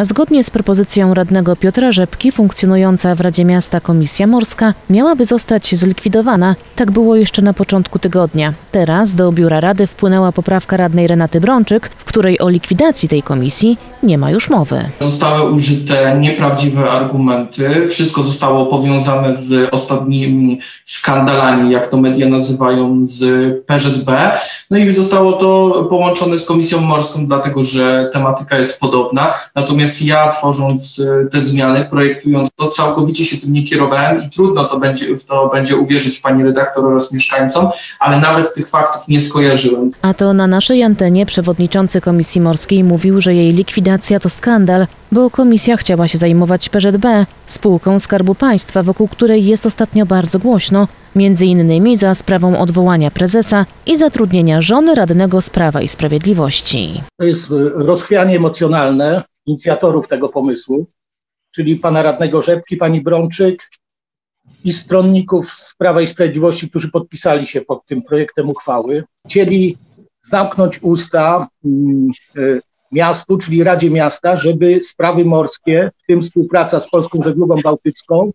Zgodnie z propozycją radnego Piotra Rzepki, funkcjonująca w Radzie Miasta Komisja Morska miałaby zostać zlikwidowana. Tak było jeszcze na początku tygodnia. Teraz do biura Rady wpłynęła poprawka radnej Renaty Brączyk, w której o likwidacji tej komisji nie ma już mowy. Zostały użyte nieprawdziwe argumenty. Wszystko zostało powiązane z ostatnimi skandalami, jak to media nazywają, z PZB. No i zostało to połączone z Komisją Morską, dlatego że tematyka jest podobna. Natomiast ja, tworząc y, te zmiany, projektując to, całkowicie się tym nie kierowałem i trudno to będzie, w to będzie uwierzyć pani redaktor oraz mieszkańcom, ale nawet tych faktów nie skojarzyłem. A to na naszej antenie przewodniczący Komisji Morskiej mówił, że jej likwidacja to skandal, bo komisja chciała się zajmować PZB, spółką Skarbu Państwa, wokół której jest ostatnio bardzo głośno, między innymi za sprawą odwołania prezesa i zatrudnienia żony radnego z Prawa i Sprawiedliwości. To jest y, rozchwianie emocjonalne inicjatorów tego pomysłu, czyli pana radnego Rzepki, pani Brączyk i stronników Prawa i Sprawiedliwości, którzy podpisali się pod tym projektem uchwały. Chcieli zamknąć usta mm, y, miastu, czyli Radzie Miasta, żeby sprawy morskie, w tym współpraca z Polską Żeglugą Bałtycką,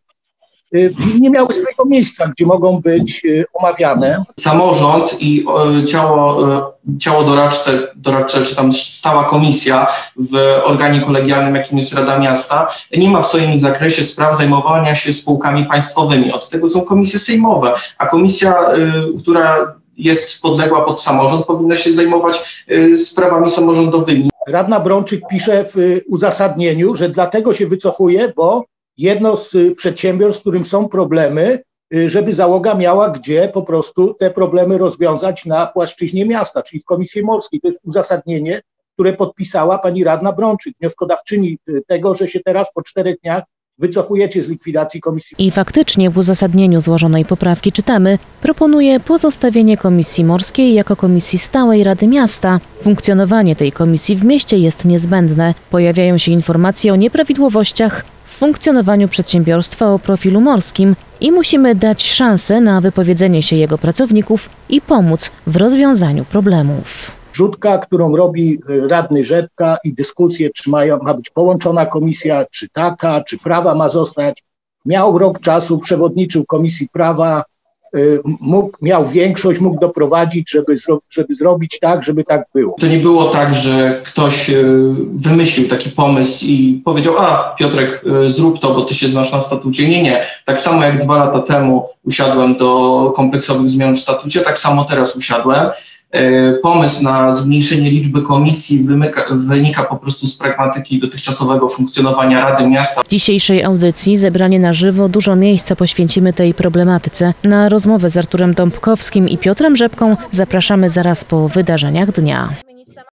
y, nie miały swojego miejsca, gdzie mogą być y, omawiane. Samorząd i ciało, e, ciało doradcze, doradcze, czy tam stała komisja w organie kolegialnym, jakim jest Rada Miasta, nie ma w swoim zakresie spraw zajmowania się spółkami państwowymi. Od tego są komisje sejmowe, a komisja, y, która jest podległa pod samorząd, powinna się zajmować y, sprawami samorządowymi. Radna Brączyk pisze w y, uzasadnieniu, że dlatego się wycofuje, bo jedno z y, przedsiębiorstw, z którym są problemy, y, żeby załoga miała gdzie po prostu te problemy rozwiązać na płaszczyźnie miasta, czyli w Komisji Morskiej. To jest uzasadnienie, które podpisała pani radna Brączyk, wnioskodawczyni tego, że się teraz po czterech dniach wycofujecie z likwidacji Komisji I faktycznie w uzasadnieniu złożonej poprawki czytamy, proponuje pozostawienie Komisji Morskiej jako Komisji Stałej Rady Miasta. Funkcjonowanie tej komisji w mieście jest niezbędne. Pojawiają się informacje o nieprawidłowościach w funkcjonowaniu przedsiębiorstwa o profilu morskim i musimy dać szansę na wypowiedzenie się jego pracowników i pomóc w rozwiązaniu problemów. Wrzutka, którą robi y, radny Rzepka i dyskusje, czy mają, ma być połączona komisja, czy taka, czy prawa ma zostać. Miał rok czasu, przewodniczył Komisji Prawa, y, mógł, miał większość, mógł doprowadzić, żeby, zro, żeby zrobić tak, żeby tak było. To nie było tak, że ktoś e, wymyślił taki pomysł i powiedział, a Piotrek, e, zrób to, bo ty się znasz na statucie. Nie, nie. Tak samo jak dwa lata temu usiadłem do kompleksowych zmian w statucie, tak samo teraz usiadłem. E, Pomysł na zmniejszenie liczby komisji wymyka, wynika po prostu z pragmatyki dotychczasowego funkcjonowania Rady Miasta. W dzisiejszej audycji zebranie na żywo dużo miejsca poświęcimy tej problematyce. Na rozmowę z Arturem Dąbkowskim i Piotrem Rzepką zapraszamy zaraz po wydarzeniach dnia.